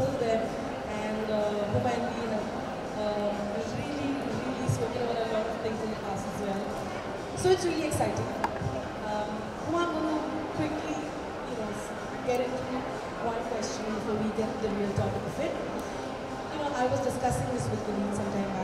both them and uh, Huma and Lee have um, really, really spoken about a lot of things in the past as well. So it's really exciting. Um, Huma, I'm going to quickly, you know, get into one question before we get the real topic of it. You know, I was discussing this with Guneet some time back,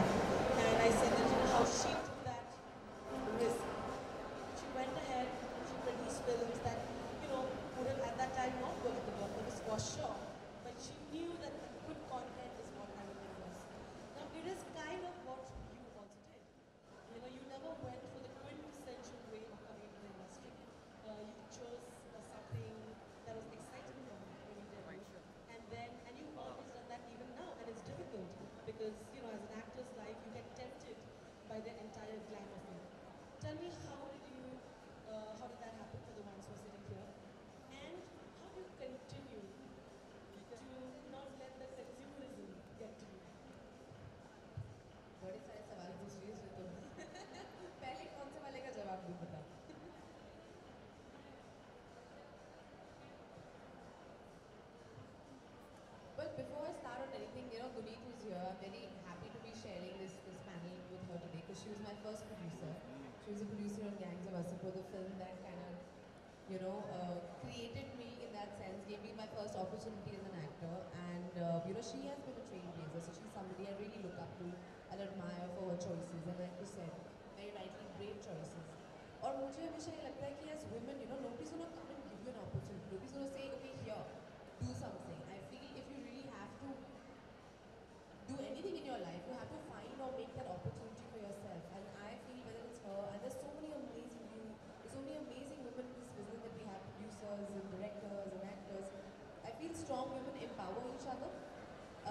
she was my first producer. She was a producer on Gangs of Wasseypur, the film that kind of, you know, uh, created me in that sense, gave me my first opportunity as an actor. And, uh, you know, she has been a trailblazer, so she's somebody I really look up to and admire for her choices. And like you said, very rightly, brave choices. और मुझे हमेशा ये लगता है कि as women, you know, nobody's gonna come and give you an opportunity. Nobody's gonna say, okay, here, do something. I feel if you really have to do anything in your life, you have to find or make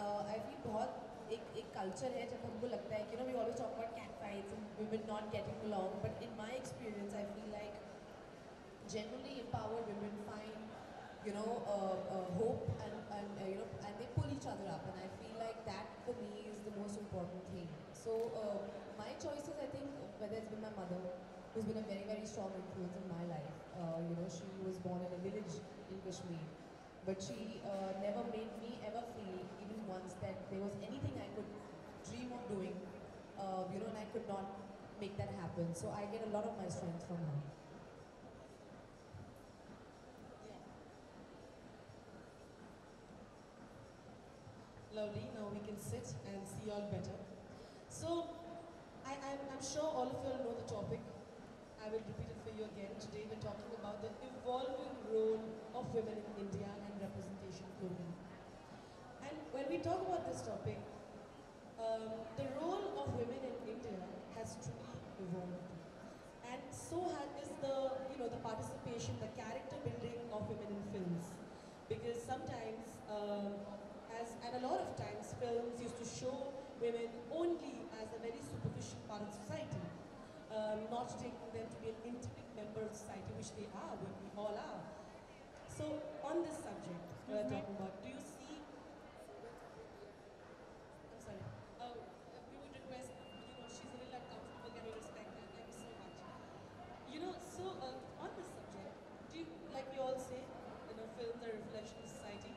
Uh, I feel बहुत एक एक culture है जब हमको लगता है कि no we always talk about cat fights and women not getting along but in my experience I feel like genuinely empowered women find you know uh, uh, hope and, and uh, you know and they pull each other up and I feel like that for me is the most important thing so uh, my choices I think whether it's been my mother who's been a very very strong influence in my life uh, you know she was born in a village in Kashmir but she uh, never made me ever feel even once that there was anything I could dream of doing uh, you know and I could not make that happen so I get a lot of my strength from her Lovely. Now we can sit and see all better. So, I, I'm, I'm sure all of you all know the topic. I will repeat it for you again. Today we're talking about the evolving role of women in India and representation globally. And when we talk about this topic, um, the role of women in India has truly evolved. And so is the, you know, the participation, the character building of women in films. Because sometimes, um, as, and a lot of times, films used to show women only as a very superficial part of society, um, not taking them to be an intimate member of society, which they are, we we all are. So, on this subject we're talking about, do you see I'm sorry. Uh, we would request, you know, she's a little uncomfortable, can you respect that? Thank you so much. You know, so uh, on this subject, do you, like we all say, you know, films are a reflection of society,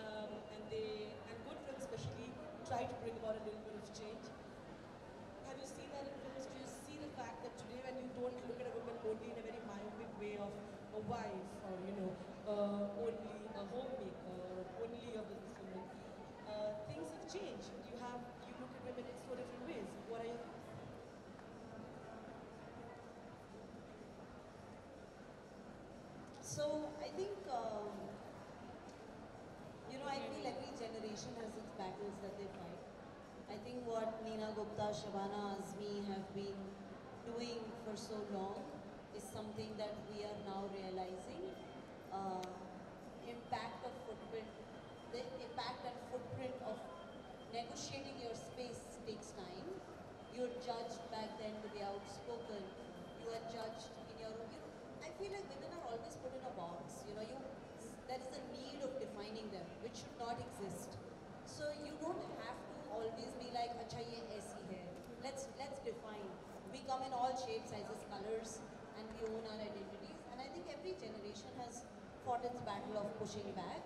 um, and they, and good films especially, try to bring about a little bit of change. Have you seen that in films? Do you see the fact that today when you don't look at a woman only in a very myopic way of a wife or, you know, uh, only a homemaker or only a businesswoman, uh, things have changed. You have, you look at women in so different ways. What are your So I think, um, you know, I feel every generation has its battles that they fight. I think what Neena Gupta, Shabana Azmi have been doing for so long something that we are now realizing. Uh, impact of footprint, the impact and footprint of negotiating your space takes time. You're judged back then to be outspoken. You are judged in your own. You know, I feel like women are always put in a box. You know, you there is a need of defining them, which should not exist. So you don't have to always be like, acha ye aisi hai. Let's let's define. We come in all shapes, sizes, colors we own our identities. And I think every generation has fought its battle of pushing back.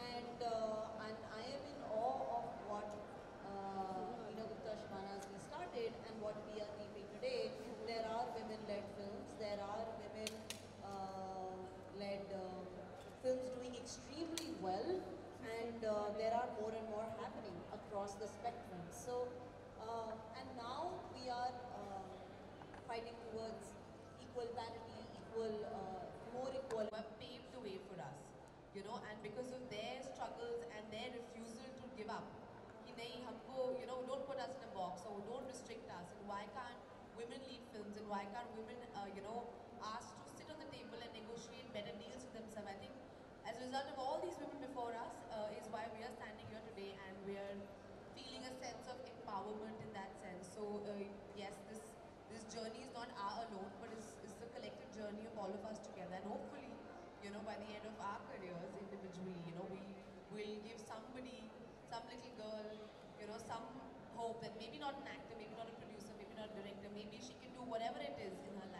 And, uh, and I am in awe of what uh, Hina Gupta started and what we are keeping today. There are women-led films, there are women-led uh, uh, films doing extremely well and uh, there are more and more happening across the spectrum. So, uh, and now we are uh, fighting towards equal parity, equal, uh, more equal. Have paved the way for us, you know, and because of their struggles and their refusal to give up, you know don't put us in a box or don't restrict us. And why can't women lead films? And why can't women uh, you know ask to sit on the table and negotiate better deals with themselves? I think as a result of all these women before us uh, is why we are standing here today and we are feeling a sense of empowerment in that sense. So uh, yes this this journey is not our alone but it's journey of all of us together. And hopefully, you know, by the end of our careers individually, you know, we will give somebody, some little girl, you know, some hope that maybe not an actor, maybe not a producer, maybe not a director, maybe she can do whatever it is in her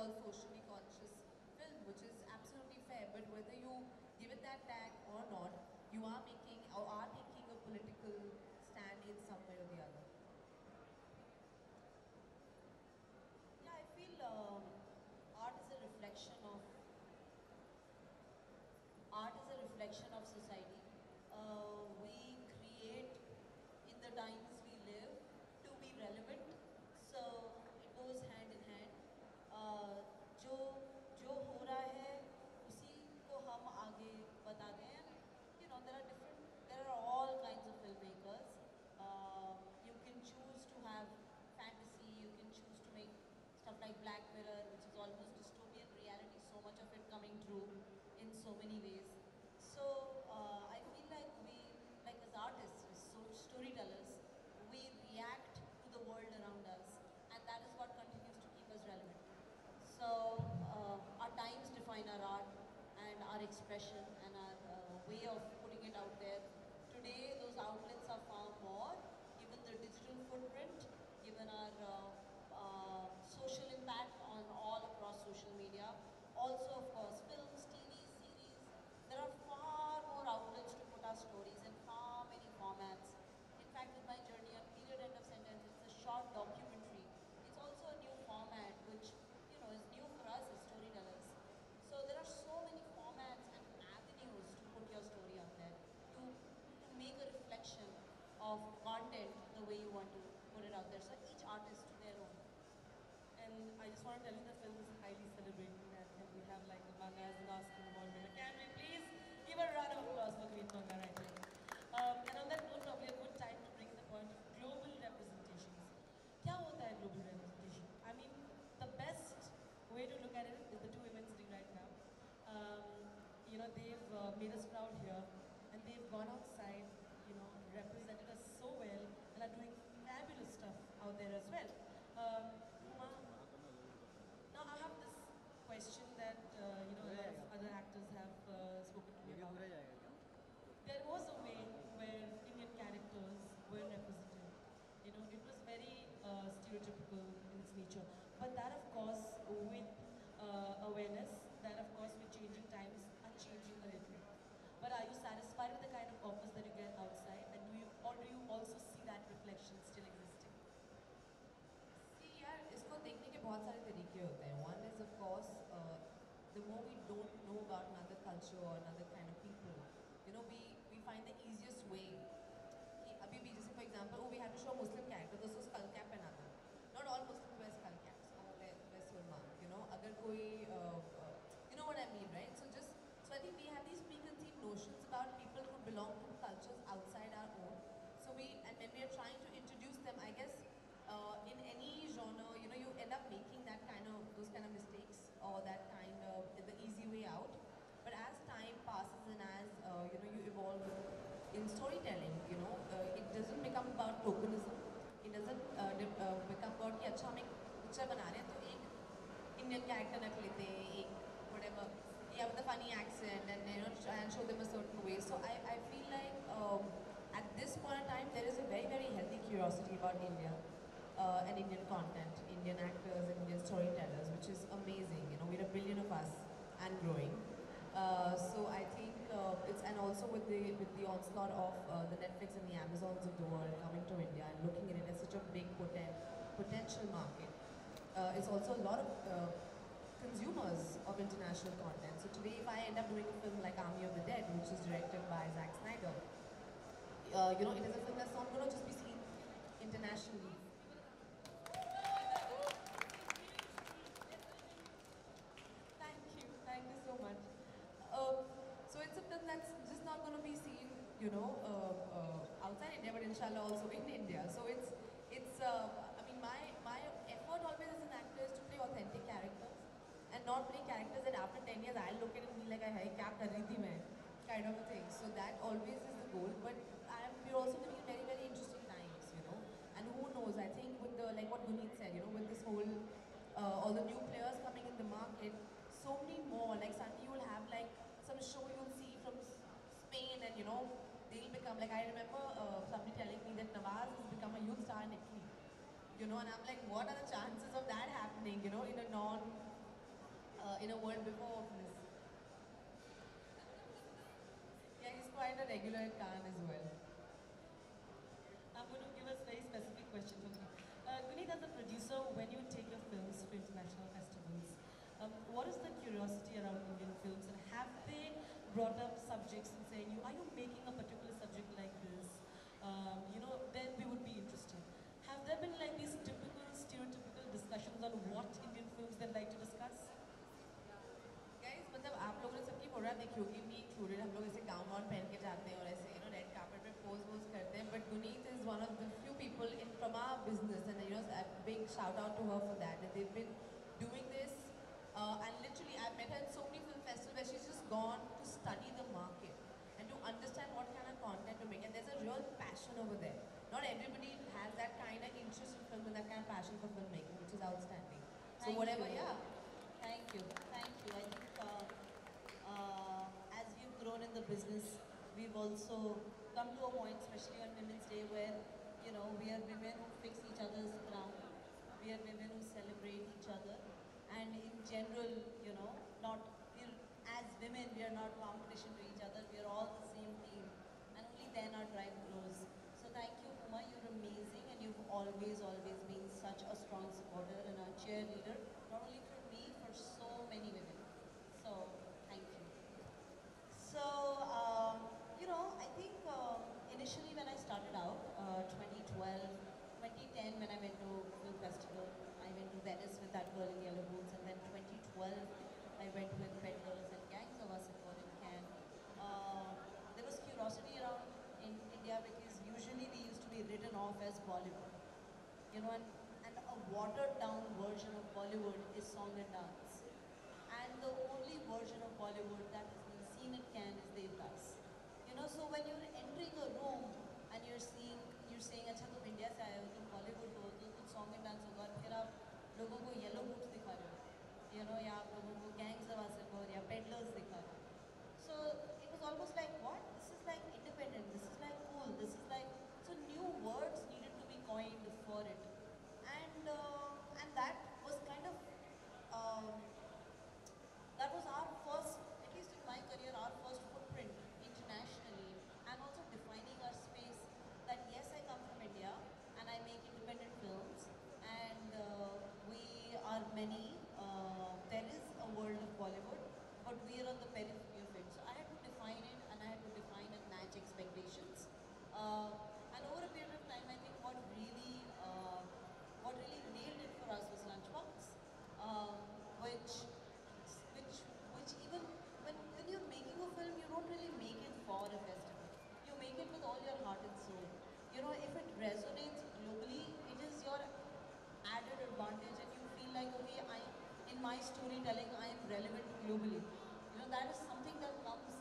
all social putting it know, they've uh, made us proud here and they've gone outside, you know, represented us so well and are doing fabulous stuff out there as well. Um, now I have this question that uh, you know other actors have uh, spoken to me about. There was a way where Indian characters were represented. You know, it was very uh, stereotypical in its nature. But that, of course, with uh, awareness, देखने के बहुत सारे तरीके होते हैं one is of course uh, the more we don't know about another culture or another kind of people you know we we find the easiest way कि अभी भी जैसे for example oh we had to show Muslim character तो उसको skull cap पहना था not all Muslims wear skull caps or wear, wear surma you know अगर कोई uh, uh, you know what I mean right so just so I think we have these preconceived notions about people who belong to cultures outside our own so we and when we are trying to introduce them I guess uh, in any genre, you know, you end up making that kind of those kind of mistakes or that kind of the easy way out. But as time passes and as uh, you know you evolve in storytelling, you know, uh, it doesn't become about tokenism. It doesn't uh, de- uh, become about कि अच्छा हम एक picture बना रहे हैं तो एक Indian character रख लेते हैं एक whatever yeah with a funny accent and you know try and show them a certain way. So I, I feel like um, at this point in time there is a very very healthy curiosity about India uh, and Indian content, Indian actors and Indian storytellers, which is amazing. You know, we're a billion of us and growing. Uh, so I think uh, it's and also with the with the onslaught of uh, the Netflix and the Amazons of the world coming to India and looking at it as such a big poten- potential market, uh, it's also a lot of uh, consumers of international content. So today, if I end up doing a film like Army of the Dead, which is directed by Zack Snyder, uh, you know, it is a film that's not going to just be seen internationally. Thank you, thank you so much. Uh, so it's a film that's just not going to be seen, you know, uh, uh, outside India, but inshallah also in India. So it's, it's. Uh, I mean, my my effort always as an actor is to play authentic characters and not play characters that after 10 years I'll look at it and be like, hey, kya kar rahi thi? Kind of a thing. So that always is the goal. But I am, we're also living in very, very interesting times, you know. And who knows? I think with the, like what Guneet said, you know, with this whole, uh, all the new players coming in the market, so many more. Like suddenly you'll have like some show you'll see from Spain and, you know, they'll become, like I remember uh, somebody telling me that Nawaz has become a youth star in Italy. You know, and I'm like, what are the chances of that happening, you know, in a non, uh, in a world before this? Yeah, he's quite a regular Cannes as well. I'm going to give us a very specific question for you. Uh, Guneet, as a producer, when you take your films to international festivals, um, what is the curiosity around Indian films and have they brought up shout out to her for that that they've been doing this uh, and literally I've met her in so many film festivals where she's just gone to study the market and to understand what kind of content to make and there's a real passion over there not everybody has that kind of interest in film and that kind of passion for filmmaking which is outstanding so Thank whatever you. yeah Thank you, thank you. I think uh, uh, as we've grown in the business. We've also come to a point, especially on Women's Day, where you know we are women who fix each other's crown. We are women who celebrate each other, and in general, you know, not as women, we are not competition to each other. We are all the same team, and only then our drive grows. So thank you, Huma. You're amazing, and you've always, always been such a strong supporter and a cheerleader, not only for me, for so many women. So thank you. So, um, you know, I think um, initially when I started out, uh, 2012, 2010 when I went to film festival, Venice with that girl in yellow boots, and then 2012 I went with red girls and Gangs of Us in Cannes. Uh, there was curiosity around in India because usually we used to be written off as Bollywood. You know, and, and a watered down version of Bollywood is song and dance. And the only version of Bollywood that has been seen in Cannes is Devdas. You know, so when you're entering a room and you're seeing, you're saying, अच्छा तुम India से आए हो तुम लोगों को yellow boots दिखा रहे हो, यू नो या आप लोगों को गैंग्स Wasseypur या पेडलर्स दिखा रहे हो. So it was almost like, what? This is like independent, this is like cool, this is like, so new words needed to be coined for it. And, uh, and that was kind of, um, that was our first, at least in my career, our first footprint internationally and also defining our space that yes, I come from India and I make independent films and uh, we are many, uh, there is a world of Bollywood, but we are on the periphery of it. So I had to define it and I had to define and match expectations. Uh, and over a period of time, I think what really, uh, what really nailed it for us was Lunchbox, um, which which which even when, when you're making a film you don't really make it for a festival you make it with all your heart and soul you know if it resonates globally it is your added advantage and you feel like okay i in my storytelling i am relevant globally you know that is something that comes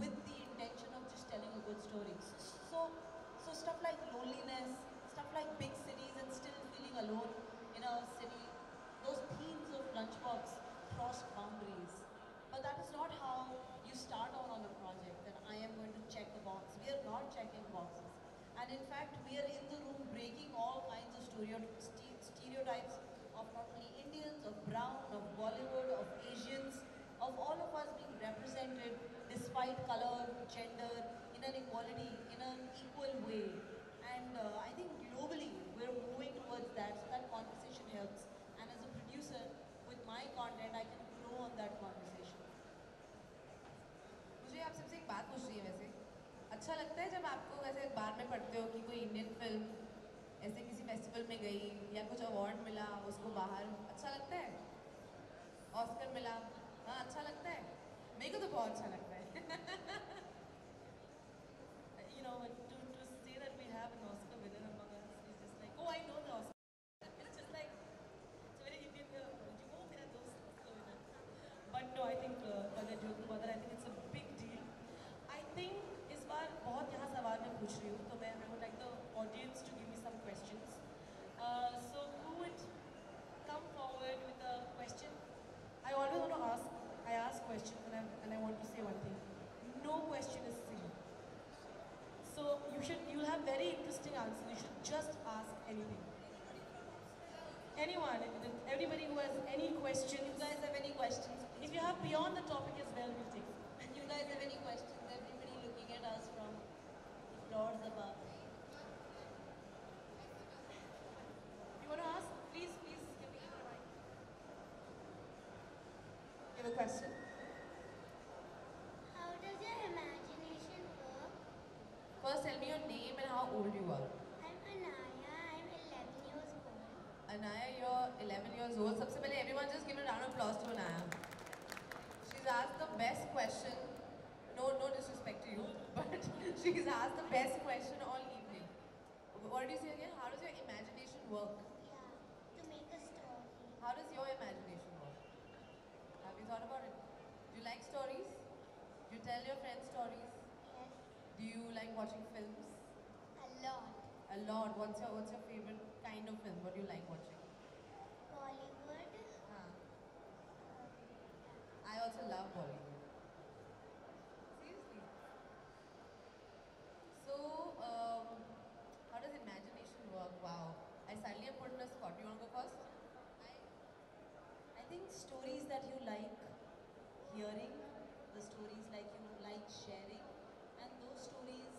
with the intention of just telling a good story so so stuff like loneliness stuff like big cities and still feeling alone in a city those themes of lunchbox cross boundaries. But that is not how you start out on a project that I am going to check a box. We are not checking boxes. And in fact, we are in the room breaking all kinds of stereo- ste- stereotypes of not only Indians, of brown, of Bollywood, of Asians, of all of us being represented despite color, gender, in an equality, in an equal way. And uh, I think globally, we're moving towards that, so that conversation helps. And as a producer, with my content, I can grow on that conversation. मुझे आप सबसे एक बात पूछनी है वैसे अच्छा लगता है जब आपको में पढ़ते हो कि कोई इंडियन फ़िल्म ऐसे किसी फेस्टिवल में गई या कुछ अवार्ड मिला, उसको बाहर अच्छा लगता है? ऑस्कर मिला हाँ अच्छा लगता है? मेरे को तो बहुत अच्छा लगता है। any questions. You guys have any questions? If you have beyond the topic as well, we'll take it. And you guys have any questions? Everybody looking at us from the floors above. You want to ask? Please, please give me the mic. You have a question? How does your imagination work? First tell me your name and how old you are. I'm Anaya. I'm 11 years old. Anaya, you're 11 years old. First of all, everyone just give a round of applause to Anaya. She's asked the best question. No, no disrespect to you, but she's asked the best question all evening. What did you say again? How does your imagination work? Yeah, to make a story. How does your imagination work? Have you thought about it? Do you like stories? Do you tell your friends stories? Yes. Do you like watching films? A lot. A lot. What's your What's your favorite kind of film? What do you like watching? Bollywood. Huh. I also love Bollywood. Seriously. the stories like you like sharing, and those stories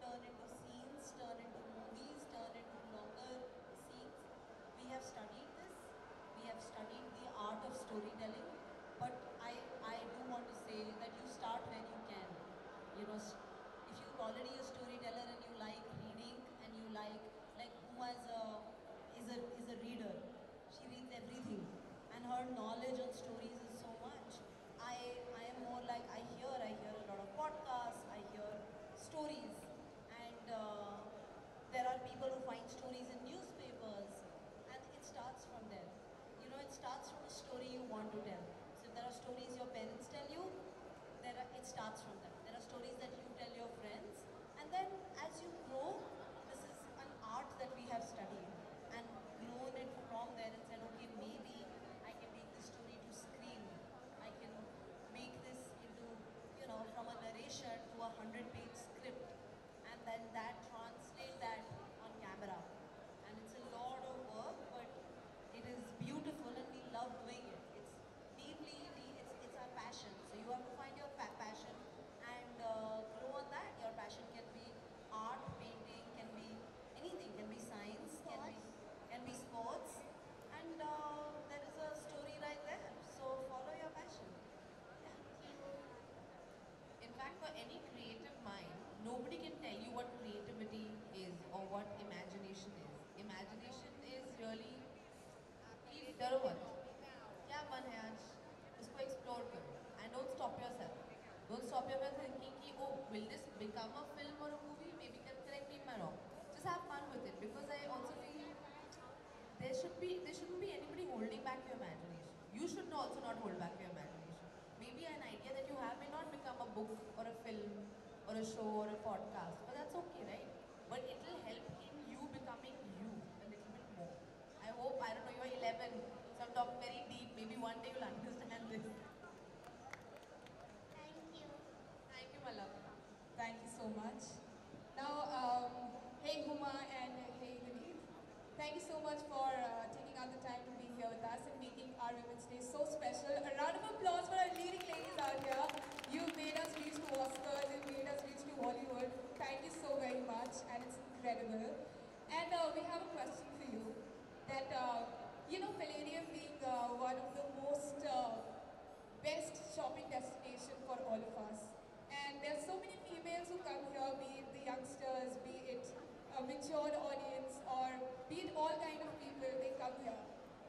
turn into scenes, turn into movies, turn into longer scenes. We have studied this. We have studied the art of storytelling, but I I do want to say that you start when you can. You know, if you're already a storyteller and you like reading and you like like Huma is a is a is a reader. She reads everything, and her knowledge on stories is so much. I I am more like I hear I hear a lot of podcasts. I hear stories, and uh, there are people who find stories in newspapers, and it starts from there. You know, it starts from a story you tell. So if there are stories your parents tell you, there are, it starts from that. oh, will this become a film or a movie? Maybe correct me if I'm wrong. Just have fun with it because I also feel there should be there shouldn't be anybody holding back your imagination. You should also not hold back your imagination. Maybe an idea that you have may not become a book or a film or a show or a podcast, but that's okay, right? But it will help in you becoming you a little bit more. I hope, I don't know, you're 11, so I'm talking very deep. Maybe one day you'll understand this. Thank you so much for uh, taking out the time to be here with us and making our Women's Day so special. A round of applause for our leading ladies out here. You've made us reach to Oscars, you've made us reach to Hollywood. Thank you so very much and it's incredible. And uh, we have a question for you. That, uh, you know, Palladium being uh, one of the most uh, best shopping destination for all of us. And there are so many females who come here, be it the youngsters, be it a matured audience, or be it all kind of people, they come here.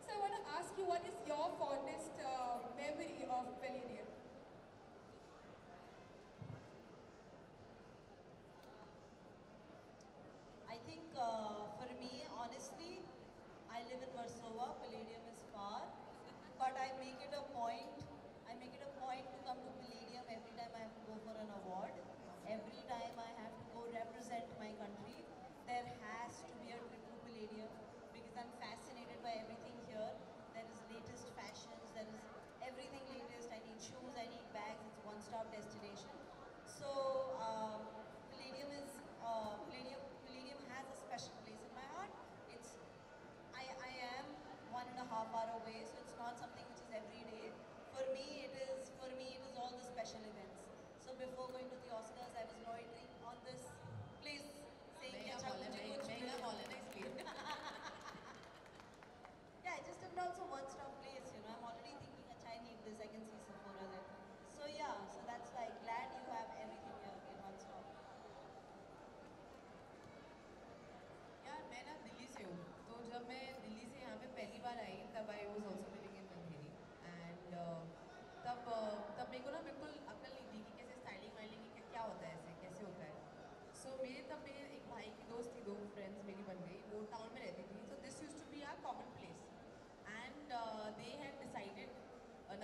So I want to ask you, what is your fondest uh, memory of Palladium?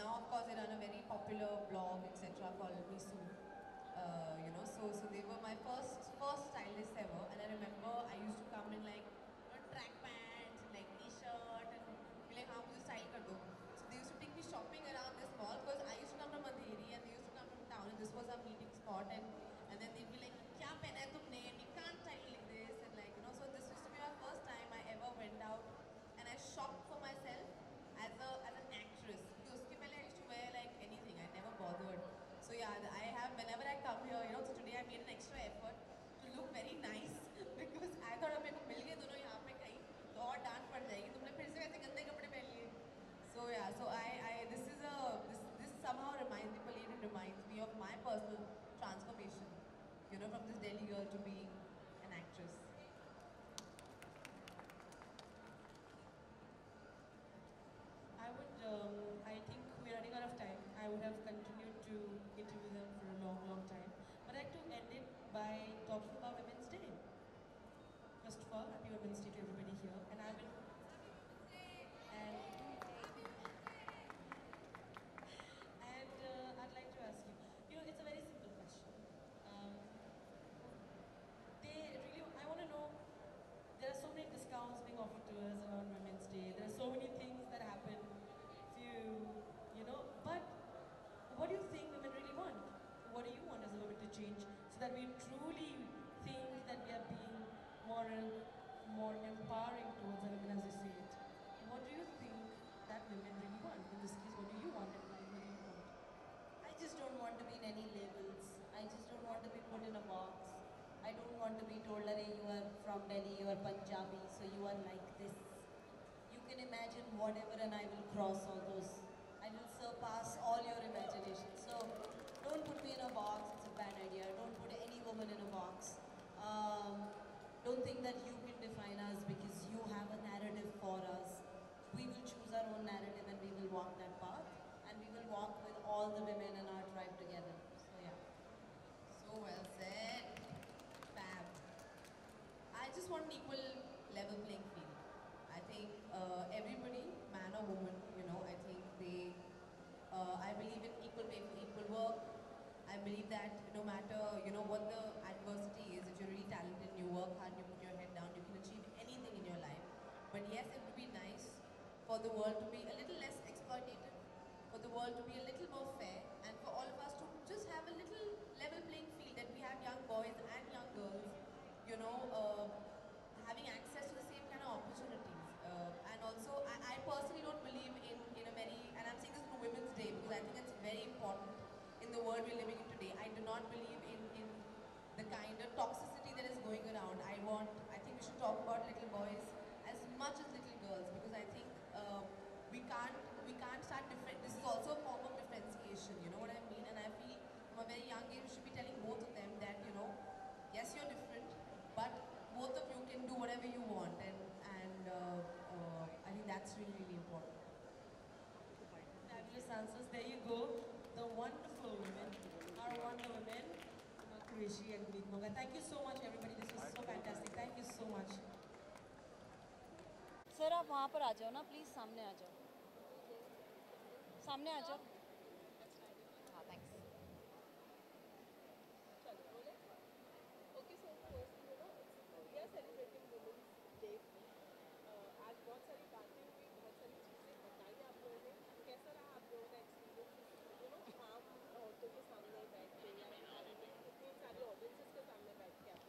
Now of course they run a very popular blog etc called Misu uh, you know so so they were my first first stylist ever and I remember I used to come in like मेरे को मिल गए दोनों यहाँ पे कहीं तो और डांट पड़ जाएगी। तुमने फिर से वैसे गंदे कपड़े पहन लिए। So yeah so I I this is this this somehow remind me me of my personal transformation you know from this Delhi girl to be around Women's Day. There are so many things that happen to you, know. But what do you think women really want? What do you want as a woman to change so that we truly think that we are being moral, more empowering towards our women as you see it? What do you think that women really want? In this case, what do you want and what do you want? I just don't want to be in any labels. I just don't want to be put in a box. Want to be told, that you are from Delhi, you are Punjabi, so you are like this. You can imagine whatever and I will cross all those. I will surpass all your imagination. So don't put me in a box, it's a bad idea. Don't put any woman in a box. Um, don't think that you can define us because you have a narrative for us. We will choose our own narrative and we will walk that path. And we will walk with all the women in our tribe together. So yeah. So well said. Fab. I just want an equal level playing field. I think uh, everybody, man or woman, you know, I think they, uh, I believe in equal pay for equal work. I believe that no matter, you know, what the adversity is, if you're really talented, you work hard, you put your head down, you can achieve anything in your life. But yes, it would be nice for the world to be a little less exploitative, for the world to be a little more fair, and for all of us to just have a little level playing field that we have young boys and young girls, you know, uh, having access to the same kind of opportunities. Uh, and also, I, I personally don't believe in, in a very, and I'm saying this for Women's Day because I think it's very important in the world we're living in today. I do not believe in, in the kind of toxicity that is going around. I want, I think we should talk about little boys as much as little girls because I think uh, we can't, we can't start different. This is also a form of differentiation, you know what I mean? And I feel from a very young age, we should be telling both of them that, you know, yes, you're different, but both of you can do whatever you want. And, and uh, think that's really, really important. Fabulous answers. There you go. The wonderful women, our wonderful women, Qureshi and Guneet Thank you so much, everybody. This was so fantastic. Thank you so much. Sir आप वहाँ पर आ जाओ ना please सामने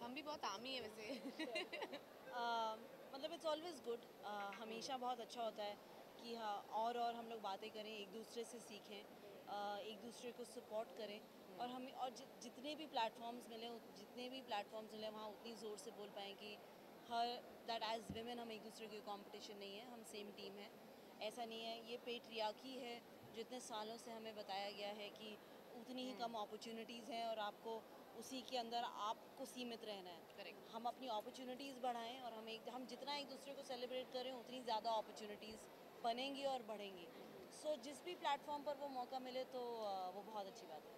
हम भी बहुत आमी है वैसे। Uh, मतलब इट्स ऑलवेज गुड हमेशा बहुत अच्छा होता है कि हाँ और और हम लोग बातें करें एक दूसरे से सीखें uh, एक दूसरे को सपोर्ट करें। और हम और जि, जितने भी प्लेटफॉर्म्स मिले जितने भी प्लेटफॉर्म्स मिले वहाँ उतनी ज़ोर से बोल पाएँ कि हर दैट एज वेमेन हम एक दूसरे की कंपटीशन नहीं है हम सेम टीम है। ऐसा नहीं है ये पेट्रियाकी है जितने सालों से हमें बताया गया है कि उतनी ही कम अपॉर्चुनिटीज़ हैं और आपको उसी के अंदर आपको सीमित रहना है Correct. हम अपनी अपॉर्चुनिटीज़ बढ़ाएँ और हम एक हम जितना एक दूसरे को सेलिब्रेट करें उतनी ज़्यादा अपॉर्चुनिटीज़ बनेंगी और बढ़ेंगी सो so, जिस भी प्लेटफॉर्म पर वो मौका मिले तो वो बहुत अच्छी बात है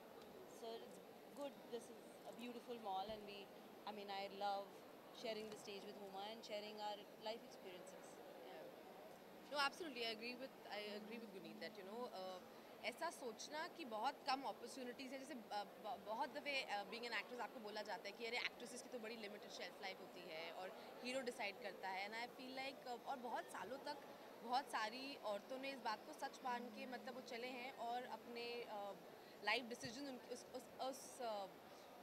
so it's good this is a beautiful mall and we I mean I love sharing the stage with Huma and sharing our life experiences. No, absolutely. I agree with I agree with Guneet that you know uh, ऐसा सोचना कि बहुत कम opportunities है। जैसे बहुत दफ़े being an actress आपको बोला जाता है कि अरे एक्ट्रेसेस की तो बड़ी लिमिटेड शेल्फ लाइफ होती है और हीरो डिसाइड करता है। एंड आई फील लाइक और बहुत सालों तक बहुत सारी औरतों ने इस बात को सच मान के मतलब वो चले हैं और अपने लाइफ डिसीज़न उनके उस उस, उस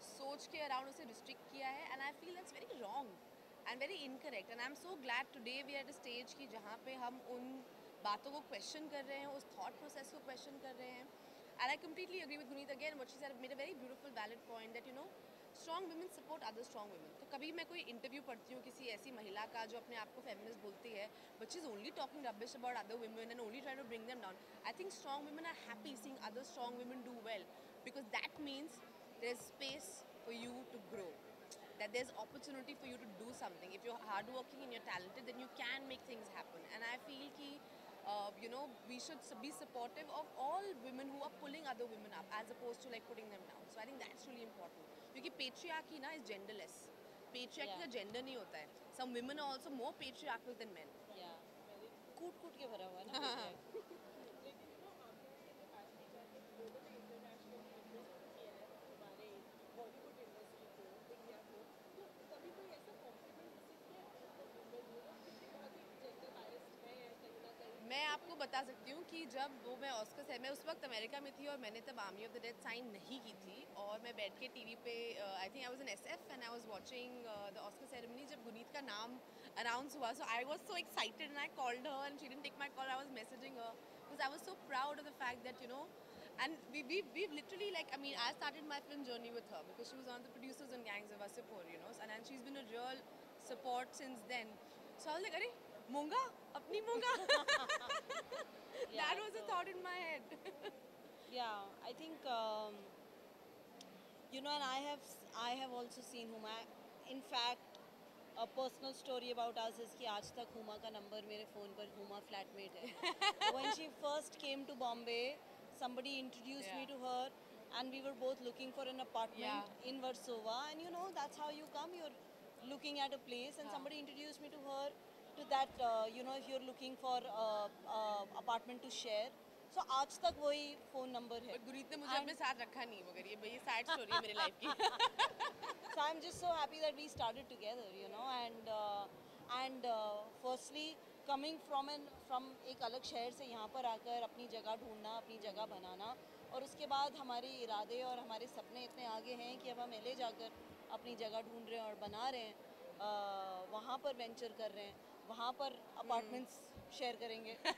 सोच के अराउंड उसे रिस्ट्रिक्ट किया है। And I feel that's very wrong and very incorrect and I am so glad today we are stage कि जहाँ पे हम उन बातों को क्वेश्चन कर रहे हैं उस थॉट प्रोसेस को क्वेश्चन कर रहे हैं and I completely agree with Guneet again what made a very beautiful valid point that you know strong women support other strong women तो कभी मैं कोई इंटरव्यू पढ़ती हूँ किसी ऐसी महिला का जो अपने आप को फेमिनिस्ट बोलती है but is only talking rubbish about other women and only try to bring them down I think strong women are happy seeing other strong women do well because that means there is space for you to grow that there's opportunity for you to do something. If you're hardworking and you're talented, then you can make things happen. And I feel ki, uh, you know, we should s- be supportive of all women who are pulling other women up as opposed to like putting them down. So I think that's really important. क्योंकि patriarchy ना is genderless. Patriarchy Yeah. का gender नहीं होता है. Some women are also more patriarchal than men. या कूट कूट के भरा हुआ है ना बता सकती हूँ कि जब वो मैं ऑस्कर से मैं उस वक्त अमेरिका में थी और मैंने तब army of the dead sign नहीं की थी और मैं बैठ के टीवी पे I think I was in SF and I was watching the Oscar ceremony जब गुनीत का नाम अनाउंस हुआ so I was so excited and I called her and she didn't take my call I was messaging her because I was so proud of the fact that you know and we, we, we've literally like I mean I started my film journey with her because she was one of the producers on Gangs of Wasseypur you know and, and she's been a real support since then. So I was मूँगा अपनी मूँगा that was a thought in my head Yeah, I think um, you know, and I have I have also seen Huma. In fact, a personal story about us is कि आज तक हुमा का number मेरे phone पर Huma flatmate है when she first came to Bombay somebody introduced me to her and we were both looking for an apartment Yeah. in Versova and you know that's how you come you're looking at a place and somebody introduced me to her to that uh, you know if you're looking for uh, uh, apartment to share. So आज तक वही phone number है। गुरीत ने मुझे अपने साथ रखा नहीं मगर ये ये सैड स्टोरी है मेरी लाइफ की। So I'm just so happy that we started together, you know, and uh, and uh, firstly coming from an from एक अलग शहर से यहाँ पर आकर अपनी जगह ढूंढना अपनी जगह बनाना और उसके बाद हमारे इरादे और हमारे सपने इतने आगे हैं कि अब हम एले जाकर अपनी जगह ढूंढ रहे हैं और बना रहे हैं uh, वहाँ पर वेंचर कर रहे हैं। वहाँ पर अपार्टमेंट्स शेयर करेंगे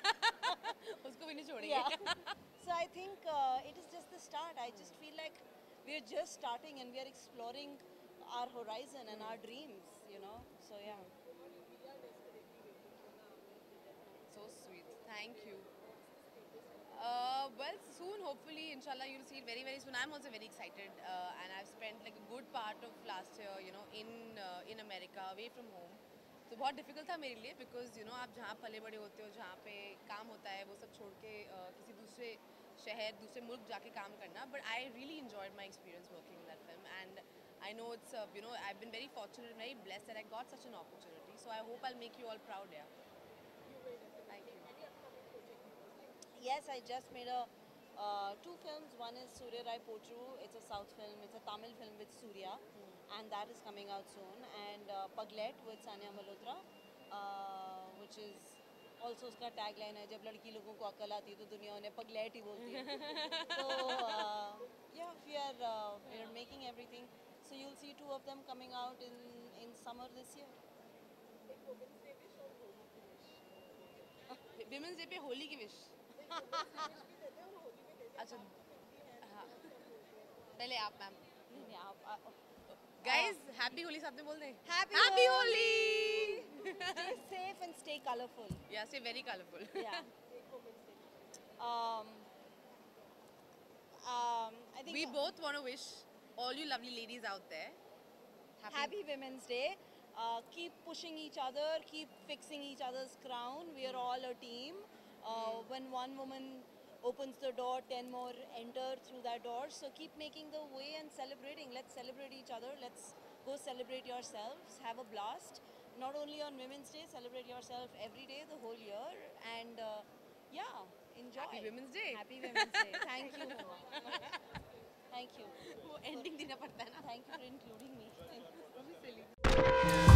उसको भी नहीं छोड़ेंगे yeah. so I think uh, it is just the start. I just feel like we are just starting and we are exploring our horizon and our dreams, you know. So yeah. So sweet. Thank you. Uh, well, soon, hopefully, inshallah, you'll see it very, very soon. I'm also very excited, uh, and I've spent like a good part of last year, you know, in uh, in America, away from home. तो बहुत difficult था मेरे लिए because you know आप जहाँ पले बड़े होते हो जहाँ पे काम होता है वो सब छोड़ के uh, किसी दूसरे शहर दूसरे मुल्क जाके काम करना but I really enjoyed my experience working that film and I know it's you know I been very fortunate very bless that I got such an opportunity so I hope I make you all proud yeah thank you yes I just made a two films. One is Surya Rai Potru. It's a South film. It's a Tamil film with Surya. Mm. And that is coming out soon. And uh, Paglet with Sanya Malhotra, uh, which is also उसका tagline है जब लड़की लोगों को अकल आती है तो दुनिया उन्हें पगलेट ही बोलती है so uh, yeah we are uh, we are making everything so you'll see two of them coming out in in summer this year women's day पे होली की विश अच्छा हाँ पहले आप मैम नहीं, आप, Guys, uh, happy Holi sabne bolne. Happy, happy Holi. stay safe and stay colorful. Yeah, stay very colorful. yeah. Um, um, I think we uh, both want to wish all you lovely ladies out there happy, happy Women's Day. Uh, keep pushing each other, keep fixing each other's crown. We are all a team. Uh, hmm. when one woman opens the door, 10 more enter through that door. So keep making the way and celebrating. Let's celebrate each other. Let's go celebrate yourselves. Have a blast. Not only on Women's Day, celebrate yourself every day, the whole year. And uh, yeah, enjoy. Happy Women's Day. Happy Women's Day. Thank you. Thank you. वो ending देना पड़ता है ना Thank you for including me. silly